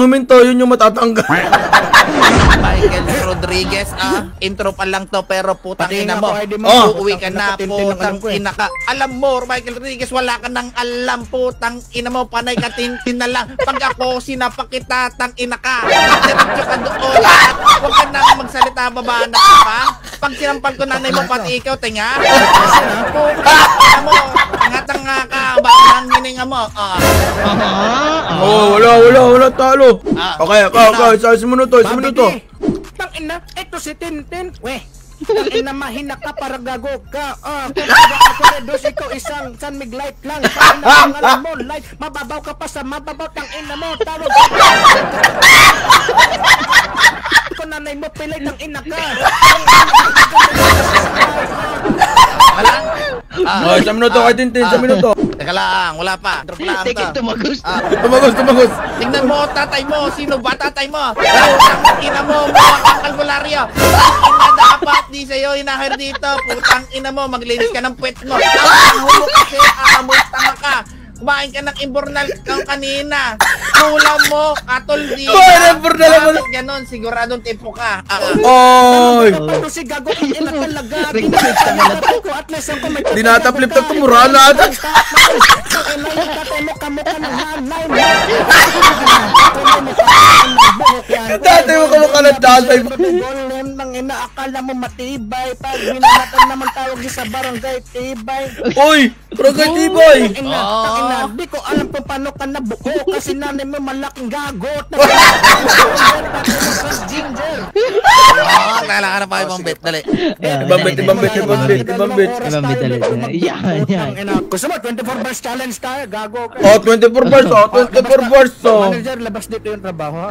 Walang huminto, yun yung matatanggal. Michael Rodriguez, ah. Intro pa lang to, pero putang ina mo. Oh. Uuwi ka na, putang eh. ina ka. Alam mo, Michael Rodriguez, wala ka nang alam, putang ina mo, panay ka tintin na lang. Pag ako sinapa kita, tang ina ka. Diretso ka doon. At huwag ka na magsalita, babaan ka pa. Pag sinampal ko nanay mo, pati ikaw, tinga. Putang mo, tanga-tanga ka, ang hininga mo. Ah. Oh, wala, wala, wala talo. Ah. Okay, okay, okay. Sa isang minuto, isang minuto. Tang ina, ito si Tintin. Weh. Tang ina, mahina ka para gago ka. Ah, ako dos, ikaw isang San Mig light lang. Tang ina, alam mo, light. Mababaw ka pa sa mababaw. Tang ina mo, ka. Kung nanay mo, pilay, tang ina ka. Wala? Ah. Oh, isang minuto kay Tintin, isang minuto. Teka lang, wala pa. Drop lang Teka, to. tumagos. Ah. Tumagos, tumagos. Tingnan mo, tatay mo. Sino ba tatay mo? Putang ina mo, mukhang albularyo. Putang ina dapat di sa'yo inahir dito. Putang ina mo, maglinis ka ng puwet mo. Ang hulo kasi, aamoy tanga ka. Kumain ka ng imbornal kang kanina. Kulang mo, katol di. Imbornal ako. Bakit ganon? Siguradong tipo ka. Ah, ah. Oy! Pero si gago ka ina talaga. Na at least ako may Dinataplip-tap to, mura na ata. Inay ka tayo mo kamo ka ng hanay mo. Dati mo kamukha ng mo. Golem ng inaakala mo matibay. Pag binanatan naman tawag niya sa barangay tibay. Uy! Barangay Tiboy! Ina, Oh. takina, di ko alam kung paano ka nabuko kasi nanay mo malaking gagot. Ginger. Oh, kailangan na pa ibang bet. Dali. Ibang bet, ibang bet, ibang bet, ibang bet. Ibang bet ulit. Yan, yan. Gusto mo, 24 bars challenge tayo, gago ka. Oh, 24 bars, oh, 24 bars, oh. Manager, labas dito yung trabaho, ha?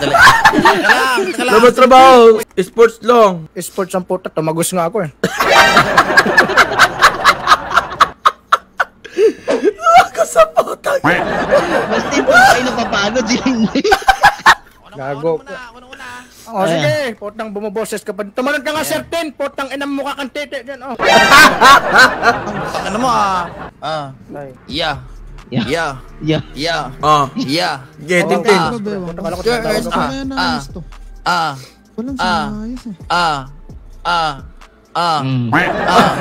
Dali. Labas trabaho, sports lang. Sports ang puta, tumagos nga ako eh. Sa putang. Basta yung ay napapagod si Lindy. Gago Una, una, una. Oh, sige, putang bumuboses ka pa. Tumalon ka nga, Sir Tin. Putang ina mo mukha kang tete dyan, oh. Ano mo ah. Ah. Yeah. Yeah. Yeah. Yeah. Yeah. Ah, Yeah. Ah. Girls, tatawag ako. ah, ah, ah, Ah. eh. ah, ah, ah, Mm. ah.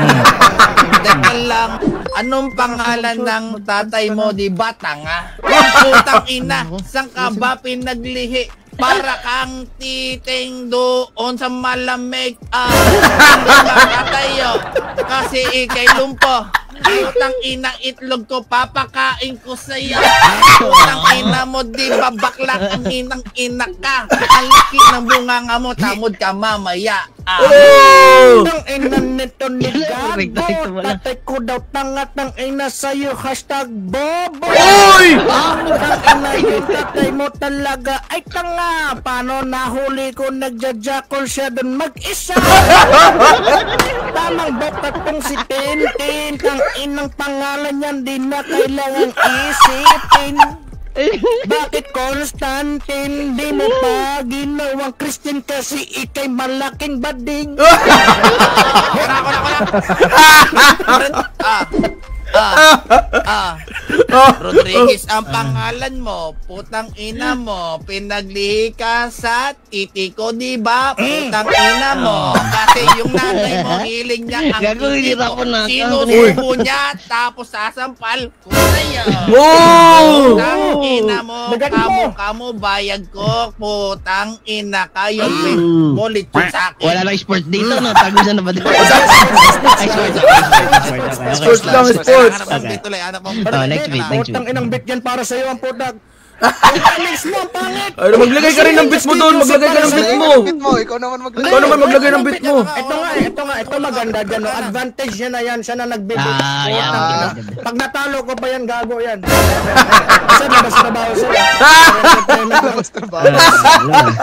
Teka lang, anong pangalan ng tatay mo, di ba, tanga? Putang ina, saan ka ba pinaglihi? Para kang titing doon sa malamig. Ah, hindi makatayo. Kasi ikay lumpo. Putang ina, itlog ko, papakain ko sa'yo. Putang ina mo, di ba bakla ang inang ina ka? Ang laki ng bunganga mo, tamod ka mamaya. Ah. Oh! Tang ina nito ni wala. Tatay ko daw tanga tang ina sa'yo. Hashtag bobo. Uy! Ang tatay mo talaga ay tanga. Paano nahuli ko nagja-jackal siya doon mag-isa? Tamang bokat kong si Tintin. Tang inang pangalan niyan di na kailangang isipin. Bakit Constantine di mo pa ginawang Christian kasi ikay malaking bading? Wala, wala, wala. Ah. Ah. Ah. Rodriguez ang pangalan mo. Putang ina mo. Pinaglihi ka sa titi ko, di ba? Putang ina mo. Kasi yung nanay mo, hiling niya ang titi ko. na. Sinusubo niya, tapos sasampal ko. Oh! Putang ina mo, kamo, mo. kamo, bayad ko. Putang ina kayo. Mm. Bulit yun sa akin. Wala lang sports dito, no? Tagusan na ba dito? Sports. Ay, sports. Sports lang, Okay. sports. Hanap ang Week, next Putang week. inang bit yan para sa'yo ang putak. Ay, maglagay ka rin ng bits mo doon. Maglagay ka ng bits mo. mo, ikaw naman maglagay. Ikaw naman maglagay ng bits mo. Ito nga, ito nga, ito maganda dyan. No? Advantage niya na yan. Siya na nagbibig. Ah, ganda. Pag natalo ko pa yan, gago yan. Kasi labas trabaho siya. Labas trabaho.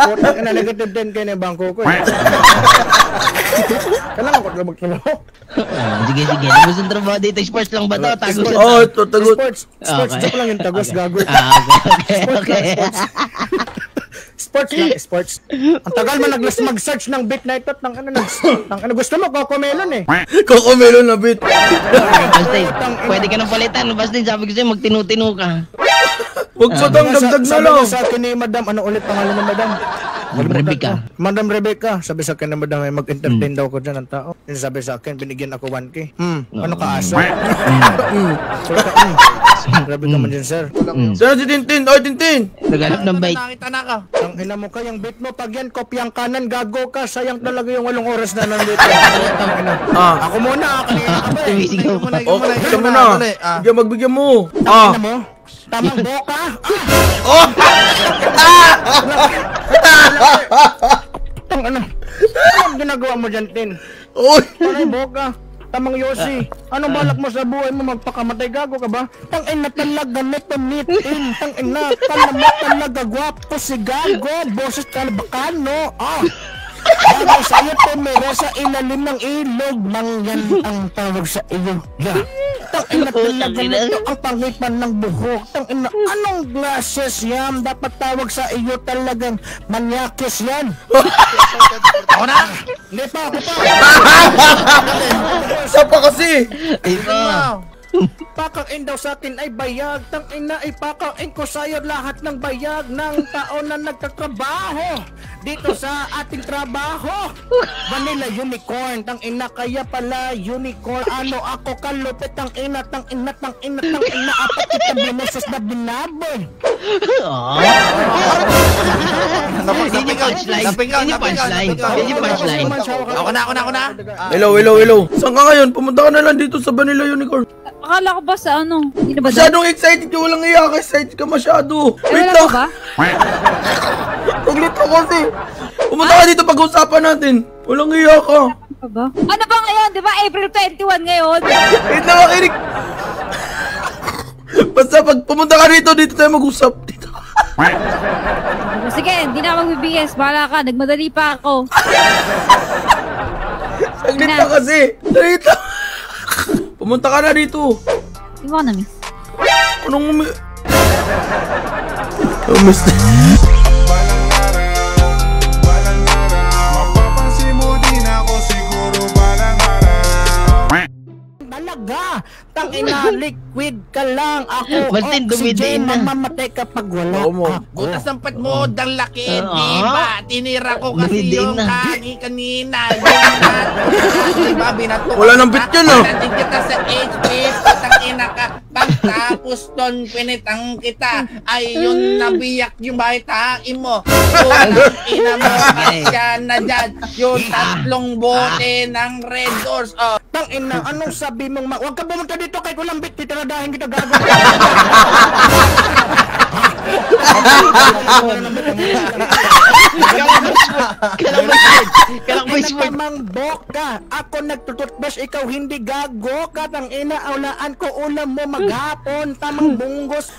Putang ina, negative 10 kayo na yung bangko ko. eh. Kailangan ko na magtrabaho. Ah, Sige, sige. Tapos ang trabaho dito. Sports lang ba to? Tagusan. Oh, ito, tagot. Sports. Sports. Joke lang yung tagos, gago. Ah, okay, okay, okay. Sports lang, sports. Ang tagal mo naglas mag-search ng bit na ito. Nang ano, nag, nang ano gusto mo, kokomelon eh. Kokomelo na bit. Basta, pwede ka nang palitan. Basta sabi ko sa'yo, magtinu-tinu ka. Huwag sa tang Sabi dagdag na sabi lang. nga sa akin ni Madam, ano ulit pangalan ni Madam? Madam Rebecca. Madam Rebecca, sabi sa akin ni Madam, ay mag-entertain daw ko dyan ng tao. Yung sabi sa akin, binigyan ako 1K. Hmm, ano ka asa? Hmm, Sir ka, hmm. Grabe ka man dyan, sir. Sana si Tintin. Ay, Tintin. Naghanap ng bait. Nakita na ka. Ang ina mo ka, yung bait mo, pag yan, kopyang kanan, gago ka, sayang talaga yung walong oras na nandito. Ang ina. Ah. Ako muna, kanina ka ba eh. Tumisigaw pa. Oh, ikaw bigyan mo muna. na. Dali, ah. Bigyan, magbigyan mo. Ah. mo, tamang boka. Oh! Tang ginagawa mo dyan, Tin? Uy! Panay boka. Tamang Yossi, anong balak mo sa buhay mo magpakamatay gago ka ba? Tang ina talaga nito nitin. Tang ina kalama talaga gwapo si gago. Boses kalabakano. Ah. Bagay sa'yo tumira sa ilalim ng ilog Nang yan ang tawag sa iyo yeah. Tang ina talaga nito ang pangipan ng buhok Tang ina anong glasses yan Dapat tawag sa iyo talagang manyakis yan Ako na. Hindi pa ako pa Isa pa kasi. Iba. Pakain daw sa atin ay bayag Tang ina ay pakain ko sa'yo lahat ng bayag Ng tao na nagtatrabaho Dito sa ating trabaho Vanilla unicorn Tang ina kaya pala unicorn Ano ako kalupit Tang ina, tang ina, tang ina, tang ina Apat kita binesos na binaboy Oh. Yun yung punchline. Yun yung punchline. Yun yung punchline. Ako na, ako na, ako na. Hello, hello, hello. Saan ka ngayon? Pumunta ka na lang dito sa Vanilla Unicorn. Akala ko ba sa ano? Hindi ba? Masyadong excited ka, walang iya ka. Excited ka masyado. Eh, Wait lang. ka ba? Saglit lang kasi. Pumunta ka dito pag-usapan natin. Walang iya ka. Ka ba? Ano ba ngayon? Di ba April 21 ngayon? Wait lang, makinig. Basta pag pumunta ka dito, dito tayo mag-usap. Dito. Sige, hindi na magbibigay. Bahala ka. Nagmadali pa ako. Saglit Na. kasi. Saglit lang. Pumunta ka na dito. Ako na-miss. Anong umi... Oh, miss. Tang ina liquid ka lang Ako Martin, oxygen na. Mamamatay kapag wala Oo mo. ako Butas ng pet mo, dang laki, Ah. di ba? Tinira ko kasi Dumidiin yung na. kanina. Yung nato, di ba? Binato ko Wala nang kita. bit yun, oh. Pinating kita sa HP, patang ina ka. Pagtapos doon, pinitang kita. Ay, yun, nabiyak yung bahitain mo. Putang ina mo, kasya na dyan. Yung tatlong bote ng Red Doors. Oh, Tang ina, anong sabi mong ma- Huwag ka pumunta dito kay Kulambit, titiradahin kita gago. Kailang may sport. Nagtamang boka. Ako nagtututbrush, ikaw hindi gago ka. Tang ina, aulaan ko ulam mo maghapon. Tamang bunggos.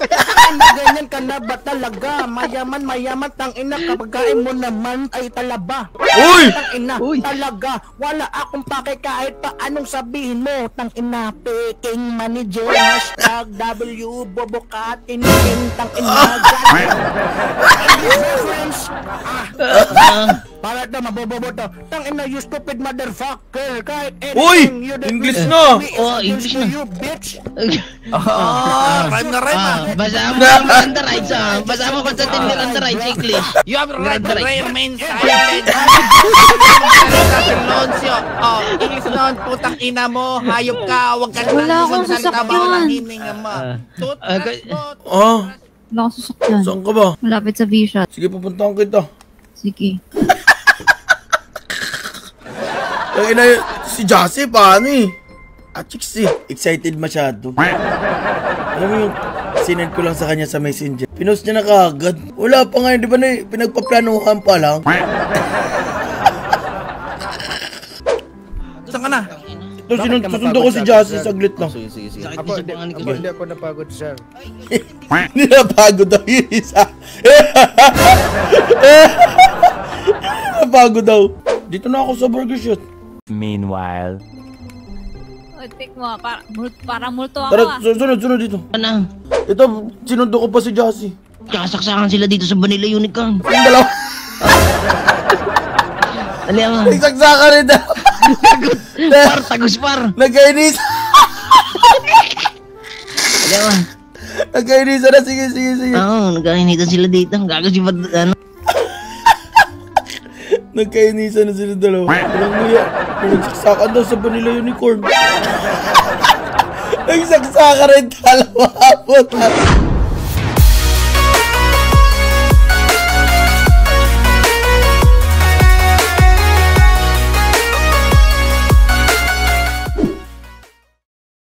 Ina, ganyan ka na ba talaga? Mayaman, mayaman. Tang ina, kapag kain mo naman ay talaba. Uy! Tang ina, Uy. talaga. Wala akong pake kahit pa anong sabihin mo. Tang ina, peking manager. Hashtag W, bobokat, inikin. Tang ina, friends. Ah, para ito, mabobobo to. Tang ina, you stupid motherfucker. Kahit Uy! anything you did English na! Oh, English na. You, bitch. ah, rhyme na rhyme ah. Ah, basa mo ang Miranda Rights ah. Basa mo Constantine Miranda Rights English. You have the right to Right. remain silent. Loncio. Oh, English noon, putang ina mo, hayop ka, huwag ka Wala lang sasakyan. bawal ang hininga mo. Ah. Ah, ka- mo. Ah, Wala akong sasakyan. saan ka ba? Malapit sa V-shot. Sige, pupuntahan kita. Sige. Ang ina, si Jassy, paano eh? Ah, chicks eh. Excited masyado. Alam mo yung sinend ko lang sa kanya sa messenger. Pinost niya na kaagad. Wala pa nga, di ba na pinagpaplanuhan pa lang? Ito, sinund, susundo ko si Jassy, saglit lang. Sige, sige, sige. Sakit Ako, hindi, ako, hindi ako napagod, sir. Ninapagod daw yung isa. Napagod daw. Dito na ako sa burger shot. Meanwhile. Oh, take mo. Para, mul- parang multo ako Tara, ah. su- sunod, sunod dito. Ano? Ito, sinundo ko pa si Jassy. Kakasaksakan sila dito sa Vanilla Unicorn. Yung dalawa. Dali mo. Nagsaksa rin daw. Par, tagus par. Nagkainis. Dali mo. Nagkainisa na. Sige, sige, sige. Oo, nagkainitan sila dito. Gago si Bad, ano? Nagkainisa na sila dalawa. Walang muya. Nagsaksakan daw sa Vanilla Unicorn. Nagsaksakan rin dalawa. Puta.